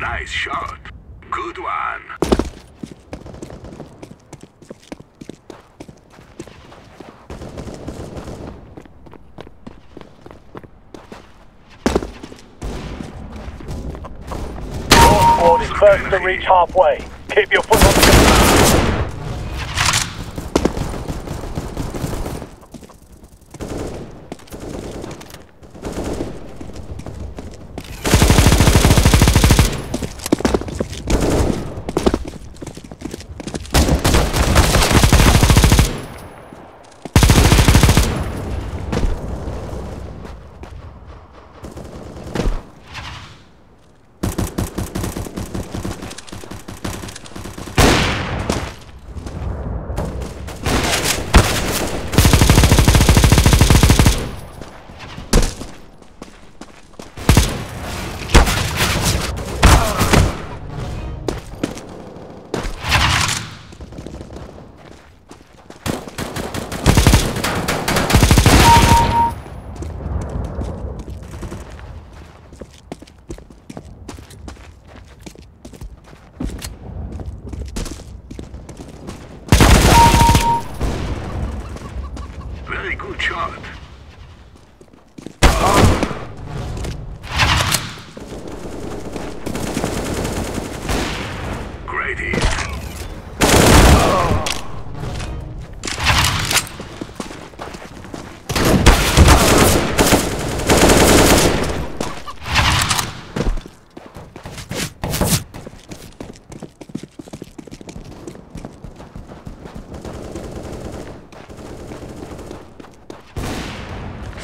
Nice shot. Good one. Is first to reach halfway. Keep your Very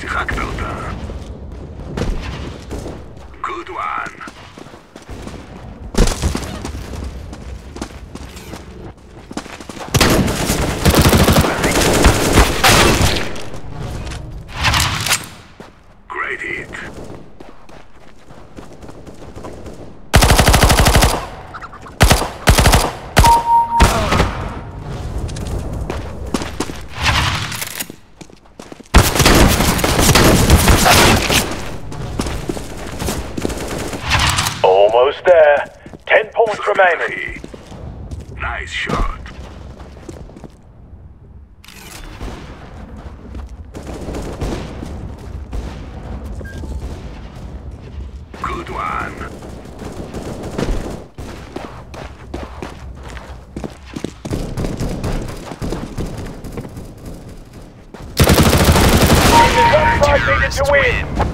артефакт Элтона. Good one. Almost there. Ten points remaining. Nice shot. Good one. Five needed to win.